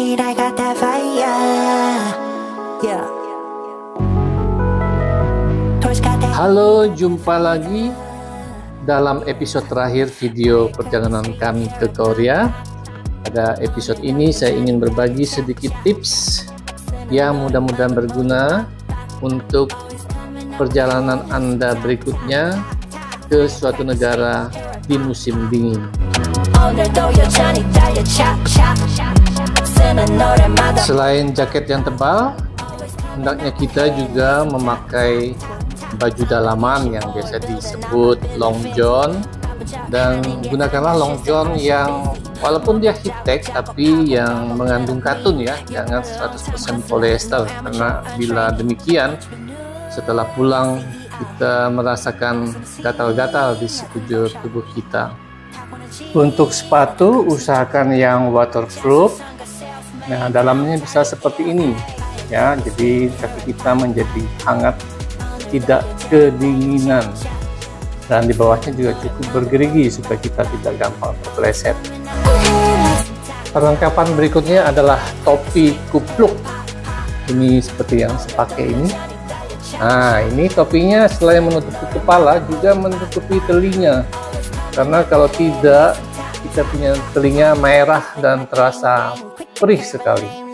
need, I got that fire. Yeah. Halo, jumpa lagi dalam episode terakhir video perjalanan kami ke Korea. Pada episode ini saya ingin berbagi sedikit tips yang mudah-mudahan berguna untuk perjalanan Anda berikutnya ke suatu negara di musim dingin. Selain jaket yang tebal, hendaknya kita juga memakai baju dalaman yang biasa disebut long john. Dan gunakanlah long john yang walaupun dia heat tech tapi yang mengandung katun ya, jangan 100% polyester. Karena bila demikian setelah pulang kita merasakan gatal-gatal di sekujur tubuh kita. Untuk sepatu usahakan yang waterproof Nah, dalamnya bisa seperti ini ya. Jadi kaki kita menjadi hangat, tidak kedinginan. Dan di bawahnya juga cukup bergerigi supaya kita tidak gampang terpeleset. Perlengkapan berikutnya adalah topi kupluk. Ini seperti yang saya pakai ini. Nah, ini topinya selain menutupi kepala juga menutupi telinga. Karena kalau tidak, kita punya telinga merah dan terasa perih sekali.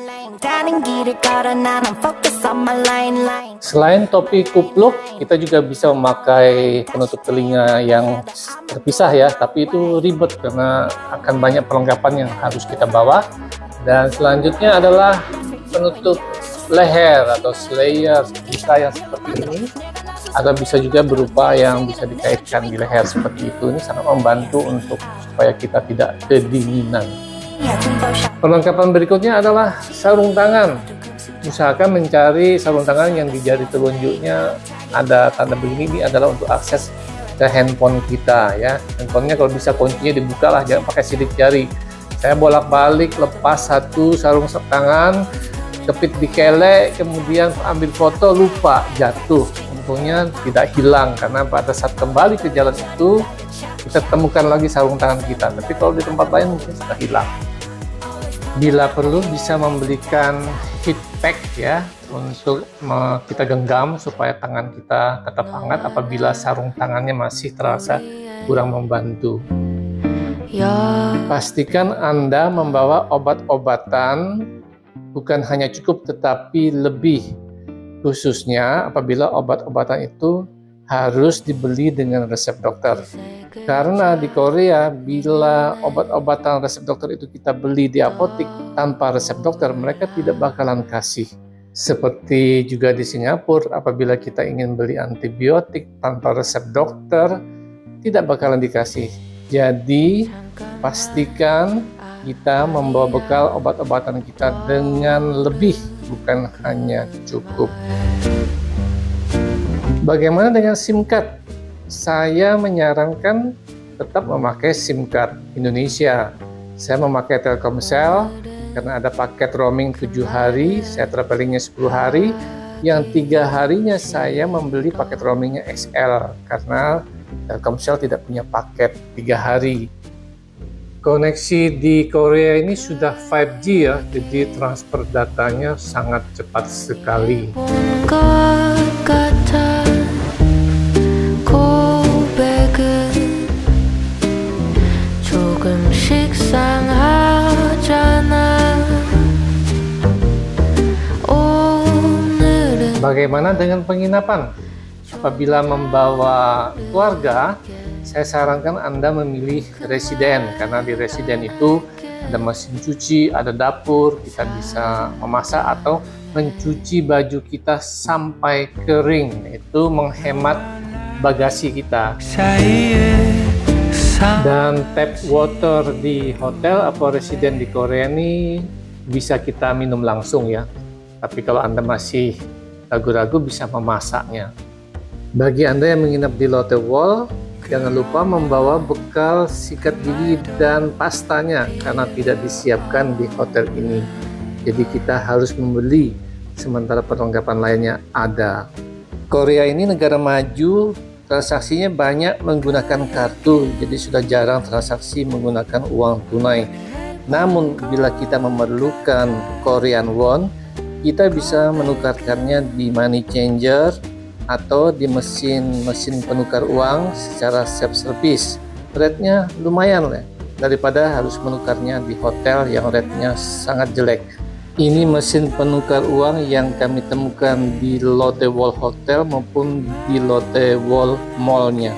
Selain topi kupluk, kita juga bisa memakai penutup telinga yang terpisah ya, tapi itu ribet karena akan banyak perlengkapan yang harus kita bawa. Dan selanjutnya adalah penutup leher atau slayer bisa yang seperti ini atau bisa juga berupa yang bisa dikaitkan di leher seperti itu ini sangat membantu untuk supaya kita tidak kedinginan. Perlengkapan berikutnya adalah sarung tangan. Usahakan mencari sarung tangan yang di jari telunjuknya ada tanda begini ini adalah untuk akses ke handphone kita ya. Handphonenya kalau bisa kuncinya dibuka lah, jangan pakai sidik jari. Saya bolak-balik lepas satu sarung tangan, kepit di kele, kemudian ambil foto lupa jatuh. Untungnya tidak hilang karena pada saat kembali ke jalan itu kita temukan lagi sarung tangan kita. Tapi kalau di tempat lain mungkin sudah hilang bila perlu bisa membelikan heat pack ya untuk kita genggam supaya tangan kita tetap hangat apabila sarung tangannya masih terasa kurang membantu. Pastikan Anda membawa obat-obatan bukan hanya cukup tetapi lebih khususnya apabila obat-obatan itu harus dibeli dengan resep dokter. Karena di Korea, bila obat-obatan resep dokter itu kita beli di apotik tanpa resep dokter, mereka tidak bakalan kasih. Seperti juga di Singapura, apabila kita ingin beli antibiotik tanpa resep dokter, tidak bakalan dikasih. Jadi, pastikan kita membawa bekal obat-obatan kita dengan lebih, bukan hanya cukup. Bagaimana dengan SIM card? Saya menyarankan tetap memakai SIM card Indonesia. Saya memakai Telkomsel karena ada paket roaming 7 hari, saya travelingnya 10 hari. Yang tiga harinya saya membeli paket roamingnya XL karena Telkomsel tidak punya paket tiga hari. Koneksi di Korea ini sudah 5G ya, jadi transfer datanya sangat cepat sekali. 것 Bagaimana dengan penginapan? Apabila membawa keluarga, saya sarankan Anda memilih residen karena di residen itu ada mesin cuci, ada dapur, kita bisa memasak atau mencuci baju kita sampai kering. Itu menghemat bagasi kita. Dan tap water di hotel atau residen di Korea ini bisa kita minum langsung ya. Tapi kalau Anda masih ragu-ragu bisa memasaknya. Bagi Anda yang menginap di Lotte Wall, jangan lupa membawa bekal sikat gigi dan pastanya karena tidak disiapkan di hotel ini. Jadi kita harus membeli sementara perlengkapan lainnya ada. Korea ini negara maju, transaksinya banyak menggunakan kartu, jadi sudah jarang transaksi menggunakan uang tunai. Namun bila kita memerlukan Korean won, kita bisa menukarkannya di money changer atau di mesin-mesin penukar uang secara self-service. Rate-nya lumayan lah daripada harus menukarnya di hotel yang rate-nya sangat jelek. Ini mesin penukar uang yang kami temukan di Lotte Wall Hotel maupun di Lotte Wall Mall-nya.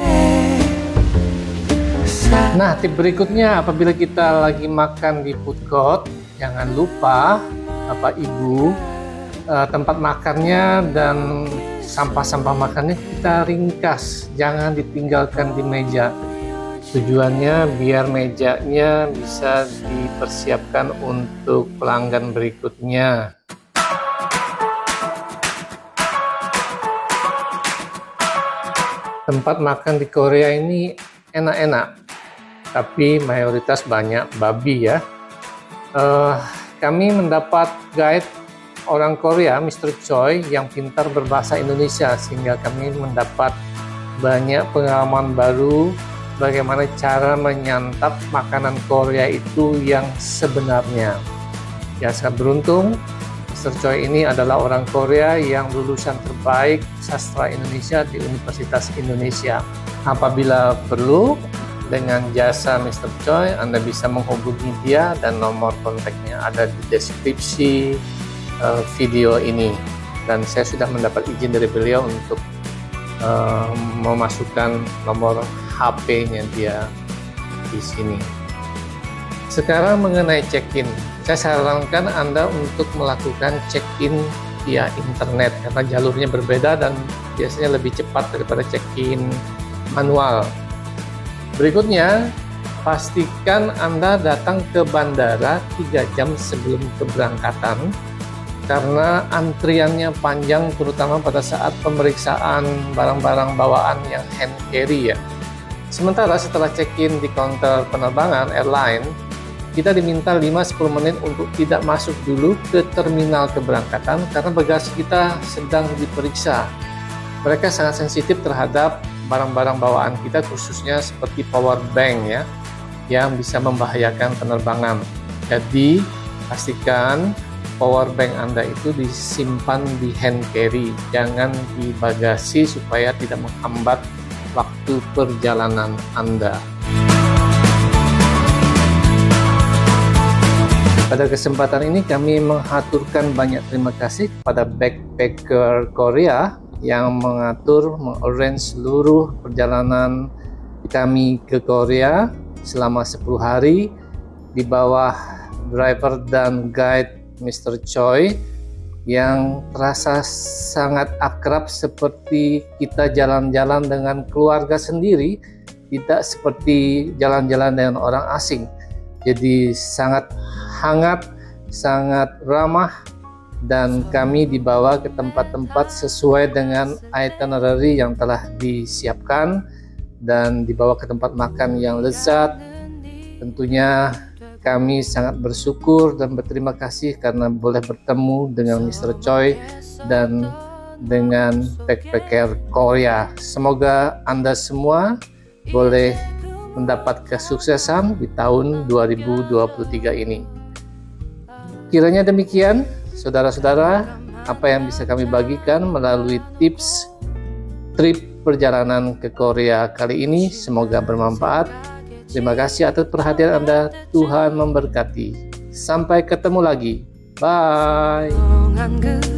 Nah, tip berikutnya apabila kita lagi makan di food court, jangan lupa Bapak Ibu eh, tempat makannya dan sampah-sampah makannya kita ringkas, jangan ditinggalkan di meja. Tujuannya biar mejanya bisa dipersiapkan untuk pelanggan berikutnya. Tempat makan di Korea ini enak-enak, tapi mayoritas banyak babi ya. Uh, kami mendapat guide orang Korea, Mr. Choi, yang pintar berbahasa Indonesia sehingga kami mendapat banyak pengalaman baru bagaimana cara menyantap makanan Korea itu yang sebenarnya. Ya, sangat beruntung Mr. Choi ini adalah orang Korea yang lulusan terbaik sastra Indonesia di Universitas Indonesia. Apabila perlu, dengan jasa Mr. Choi, Anda bisa menghubungi dia dan nomor kontaknya ada di deskripsi uh, video ini. Dan saya sudah mendapat izin dari beliau untuk uh, memasukkan nomor HP-nya dia di sini. Sekarang mengenai check-in, saya sarankan Anda untuk melakukan check-in via internet karena jalurnya berbeda dan biasanya lebih cepat daripada check-in manual Berikutnya, pastikan Anda datang ke bandara 3 jam sebelum keberangkatan karena antriannya panjang terutama pada saat pemeriksaan barang-barang bawaan yang hand carry ya. Sementara setelah check-in di counter penerbangan airline, kita diminta 5-10 menit untuk tidak masuk dulu ke terminal keberangkatan karena bagasi kita sedang diperiksa. Mereka sangat sensitif terhadap barang-barang bawaan kita khususnya seperti power bank ya yang bisa membahayakan penerbangan. Jadi pastikan power bank Anda itu disimpan di hand carry, jangan di bagasi supaya tidak menghambat waktu perjalanan Anda. Pada kesempatan ini kami mengaturkan banyak terima kasih kepada backpacker Korea yang mengatur, mengarrange seluruh perjalanan kami ke Korea selama 10 hari di bawah driver dan guide Mr. Choi yang terasa sangat akrab seperti kita jalan-jalan dengan keluarga sendiri, tidak seperti jalan-jalan dengan orang asing. Jadi sangat hangat, sangat ramah, dan kami dibawa ke tempat-tempat sesuai dengan itinerary yang telah disiapkan dan dibawa ke tempat makan yang lezat. Tentunya kami sangat bersyukur dan berterima kasih karena boleh bertemu dengan Mr. Choi dan dengan backpacker Korea. Semoga Anda semua boleh mendapat kesuksesan di tahun 2023 ini. Kiranya demikian Saudara-saudara, apa yang bisa kami bagikan melalui tips trip perjalanan ke Korea kali ini semoga bermanfaat. Terima kasih atas perhatian Anda. Tuhan memberkati. Sampai ketemu lagi. Bye.